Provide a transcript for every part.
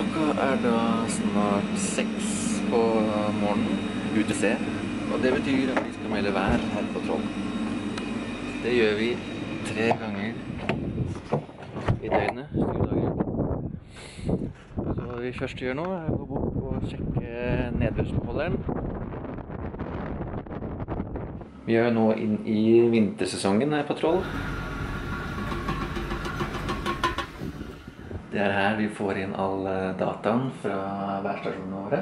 Klokka er da snart seks på morgenen, UTC. Og det betyr at vi skal melde vær her på Troll. Det gjør vi tre ganger i døgnet. Så det vi først gjør nå, er å gå bort og sjekke nedbørsbeholderen. Vi er nå inn i vintersesongen her på Troll. Det er her vi får inn all eh, dataen fra værstasjonene våre.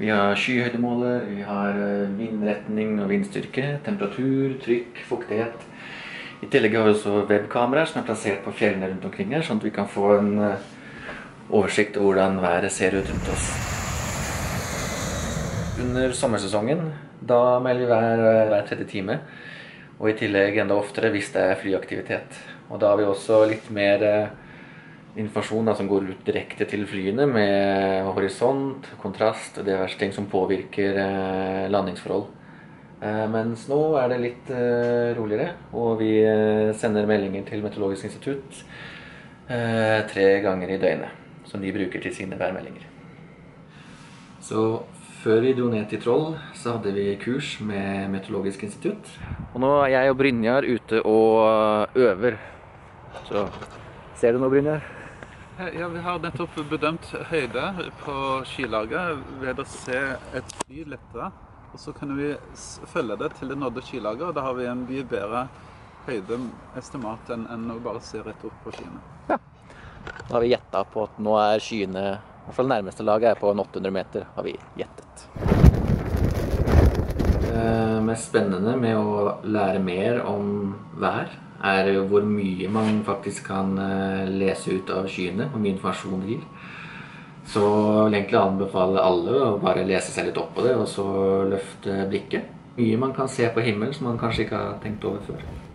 Vi har skyhøydemåler, vi har eh, vindretning og vindstyrke, temperatur, trykk, fuktighet. I tillegg har vi også webkameraer som er plassert på fjellene rundt omkring her, sånn at vi kan få en eh, oversikt over hvordan været ser ut rundt oss. Under sommersesongen da melder vi hver, hver tredje time. Og i tillegg enda oftere hvis det er flyaktivitet. Og da har vi også litt mer informasjon som går ut direkte til flyene med horisont, kontrast og diverse ting som påvirker eh, landingsforhold. Eh, mens nå er det litt eh, roligere, og vi eh, sender meldinger til Meteorologisk institutt tre ganger i døgnet. Som de bruker til sine værmeldinger. Så før vi dro ned til Troll, så hadde vi kurs med Meteorologisk institutt. Og nå er jeg og Brynjar ute og øver. Så ser du noe, Brynjar? Ja, Vi har nettopp bedømt høyde på skylaget ved å se et fly lette. Og så kunne vi følge det til det nådde skylaget, og da har vi en mye bedre høydeestimat enn enn å bare se rett opp på skyene. Da har vi gjetta på at nå er skyene I hvert fall nærmeste laget er på en 800 meter, har vi gjettet. Mest spennende med å lære mer om vær, er hvor mye man faktisk kan eh, lese ut av skyene, hvor mye informasjon det gir. Så jeg vil egentlig anbefale alle å bare lese seg litt opp på det, og så løfte blikket. Mye man kan se på himmelen som man kanskje ikke har tenkt over før.